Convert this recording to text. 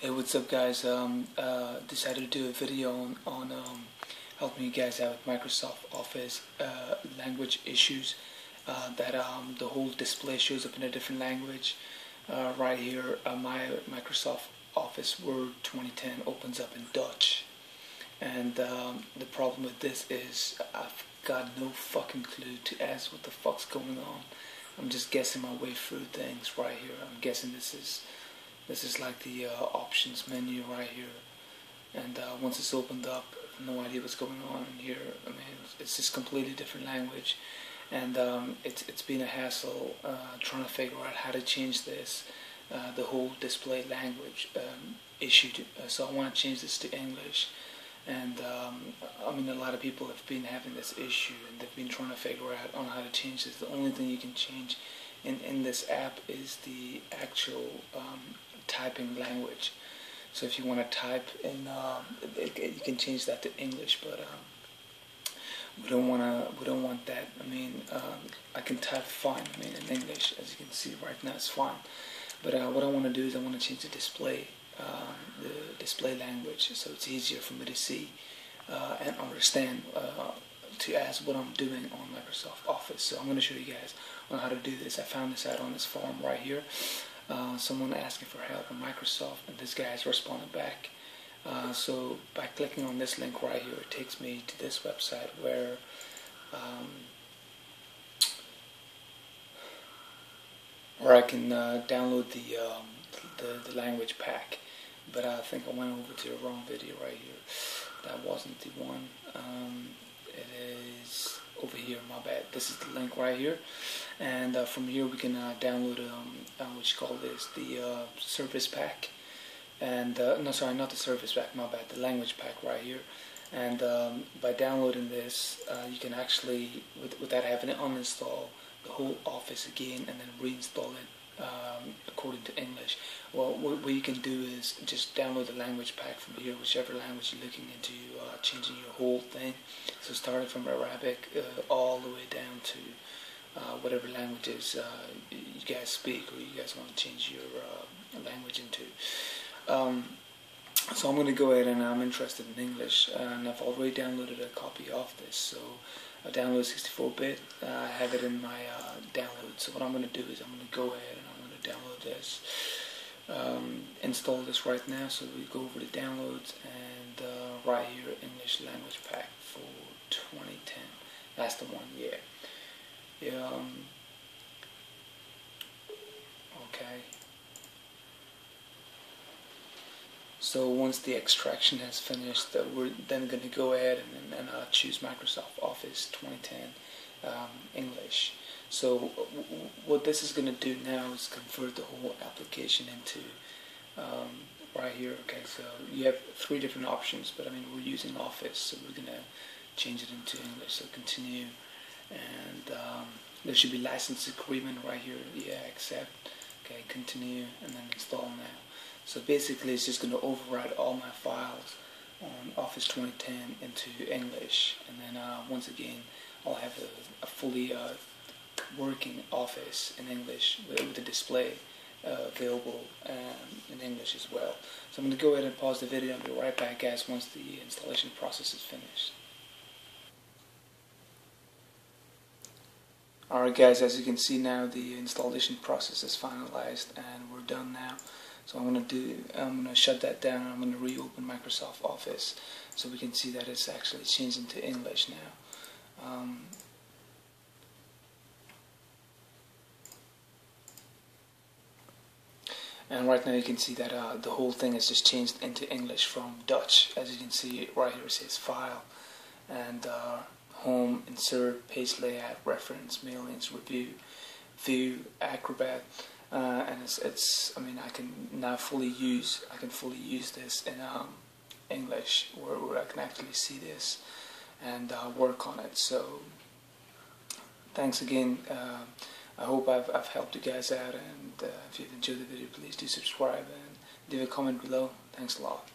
Hey, what's up, guys? Um, uh, decided to do a video on, on um, helping you guys out with Microsoft Office uh, language issues. Uh, that um, the whole display shows up in a different language. Uh, right here, uh, my Microsoft Office Word 2010 opens up in Dutch. And um, the problem with this is I've got no fucking clue to ask what the fuck's going on. I'm just guessing my way through things right here. I'm guessing this is this is like the uh, options menu right here. And uh, once it's opened up, no idea what's going on in here. I mean, it's just completely different language, and um, it's it's been a hassle uh, trying to figure out how to change this, uh, the whole display language um, issue. Uh, so I want to change this to English. And um, I mean, a lot of people have been having this issue, and they've been trying to figure out on how to change this. The only thing you can change in in this app is the actual um, typing language. So if you want to type in, um, it, it, you can change that to English, but um, we don't want to. We don't want that. I mean, um, I can type fine. I mean, in English, as you can see right now, it's fine. But uh, what I want to do is I want to change the display um, the display language so it's easier for me to see uh, and understand uh, to ask what I'm doing on Microsoft Office. So I'm going to show you guys on how to do this. I found this out on this forum right here. Uh, someone asking for help on Microsoft and this guy has responded back. Uh, so by clicking on this link right here, it takes me to this website where um, where I can uh, download the, um, the, the language pack but I think I went over to the wrong video right here. That wasn't the one. Um, it is over here, my bad. This is the link right here. And uh, from here we can uh, download um, what call this, the uh, service pack. And, uh, no sorry, not the service pack, my bad, the language pack right here. And um, by downloading this, uh, you can actually, with, without having to uninstall the whole Office again and then reinstall it um, according to English. Well, what, what, you can do is just download the language pack from here, whichever language you're looking into, uh, changing your whole thing. So starting from Arabic uh, all the way down to whatever languages uh, you guys speak or you guys want to change your uh, language into. Um, so I'm going to go ahead and I'm interested in English and I've already downloaded a copy of this. So I downloaded 64-bit. I have it in my uh, download. So what I'm going to do is I'm going to go ahead and I'm going to download this. Um, install this right now. So we go over to downloads and uh, right here English language pack for 2010. That's the one. Yeah. Yeah. Um, okay. So once the extraction has finished, uh, we're then going to go ahead and, and uh, choose Microsoft Office 2010 um, English. So what this is going to do now is convert the whole application into um, right here. Okay, so you have three different options, but I mean we're using Office, so we're going to change it into English. So continue, and um, there should be license agreement right here. Yeah, accept. Okay, continue, and then install now. So basically it's just going to overwrite all my files on Office 2010 into English and then uh, once again I'll have a, a fully uh, working Office in English with, with a display uh, available um, in English as well. So I'm going to go ahead and pause the video and be right back guys once the installation process is finished. Alright guys, as you can see now the installation process is finalized and we're done now. So I'm going to do, I'm to shut that down and I'm to reopen Microsoft Office so we can see that it's actually changed into English now. Um, and right now you can see that uh, the whole thing has just changed into English from Dutch. As you can see right here it says File and uh, Home, Insert, Page Layout, Reference, Mailings, Review, View, Acrobat uh, and it's, it's I mean I can now fully use I can fully use this in um, English where, where I can actually see this and uh, work on it. So thanks again. Uh, I hope I've, I've helped you guys out and uh, if you've enjoyed the video please do subscribe and leave a comment below. Thanks a lot